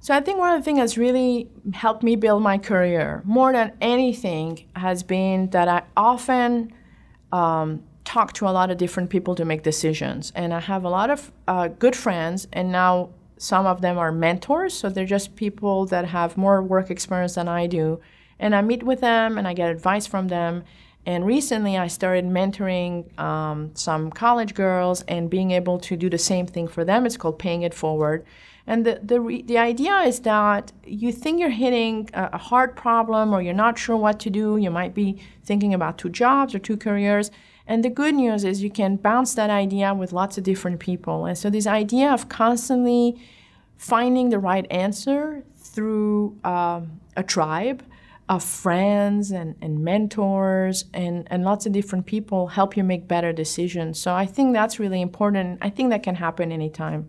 So I think one of the things that's really helped me build my career more than anything has been that I often um, talk to a lot of different people to make decisions. And I have a lot of uh, good friends, and now some of them are mentors. So they're just people that have more work experience than I do. And I meet with them and I get advice from them. And recently I started mentoring um, some college girls and being able to do the same thing for them. It's called Paying It Forward. And the, the, the idea is that you think you're hitting a, a hard problem or you're not sure what to do. You might be thinking about two jobs or two careers. And the good news is you can bounce that idea with lots of different people. And so, this idea of constantly finding the right answer through um, a tribe of friends and, and mentors and, and lots of different people help you make better decisions. So, I think that's really important. I think that can happen anytime.